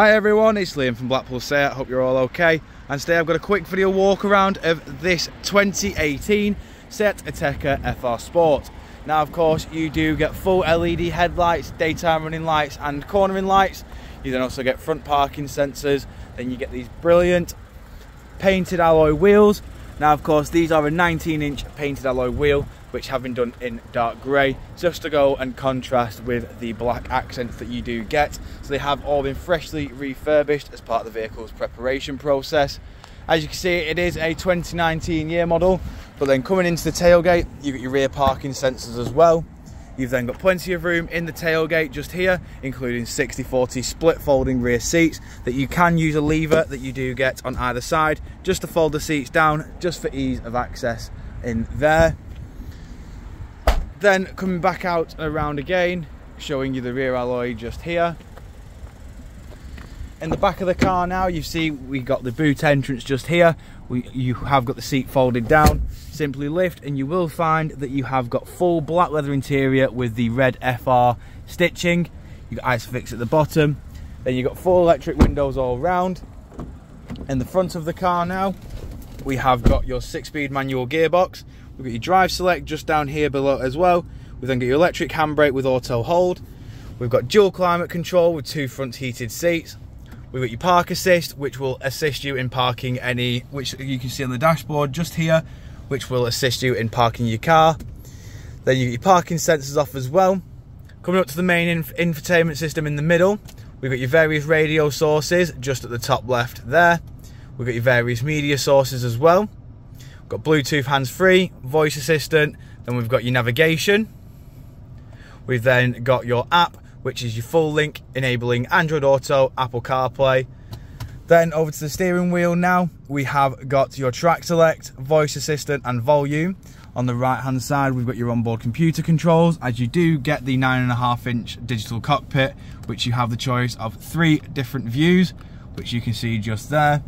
Hi everyone, it's Liam from Blackpool Seat, hope you're all okay. And today I've got a quick video walk around of this 2018 Seat Ateca FR Sport. Now of course you do get full LED headlights, daytime running lights and cornering lights. You then also get front parking sensors, then you get these brilliant painted alloy wheels. Now of course these are a 19 inch painted alloy wheel which have been done in dark grey just to go and contrast with the black accents that you do get. So they have all been freshly refurbished as part of the vehicle's preparation process. As you can see it is a 2019 year model but then coming into the tailgate you've got your rear parking sensors as well. You've then got plenty of room in the tailgate just here, including 60-40 split folding rear seats that you can use a lever that you do get on either side just to fold the seats down just for ease of access in there. Then coming back out around again, showing you the rear alloy just here. In the back of the car now, you see we got the boot entrance just here. We, you have got the seat folded down. Simply lift and you will find that you have got full black leather interior with the red FR stitching. You've got Isofix at the bottom. Then you've got full electric windows all round. In the front of the car now, we have got your six-speed manual gearbox We've got your drive select just down here below as well. We've then got your electric handbrake with auto hold. We've got dual climate control with two front heated seats. We've got your park assist, which will assist you in parking any, which you can see on the dashboard just here, which will assist you in parking your car. Then you get your parking sensors off as well. Coming up to the main inf infotainment system in the middle, we've got your various radio sources just at the top left there. We've got your various media sources as well. We've Got Bluetooth hands-free, voice assistant, then we've got your navigation. We've then got your app, which is your full link enabling Android Auto, Apple CarPlay. Then over to the steering wheel now, we have got your track select, voice assistant and volume. On the right hand side, we've got your onboard computer controls, as you do get the nine and a half inch digital cockpit, which you have the choice of three different views, which you can see just there.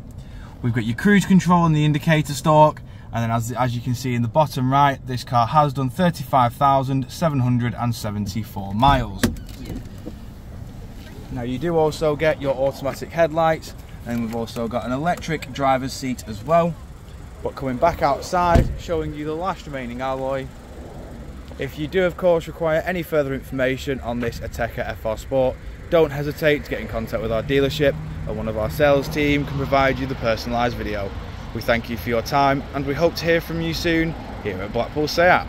We've got your cruise control and the indicator stalk, and then as, as you can see in the bottom right this car has done 35,774 miles. Now you do also get your automatic headlights and we've also got an electric driver's seat as well. But coming back outside showing you the last remaining alloy if you do of course require any further information on this Ateca FR Sport don't hesitate to get in contact with our dealership and one of our sales team can provide you the personalised video we thank you for your time and we hope to hear from you soon here at Blackpool SEAT.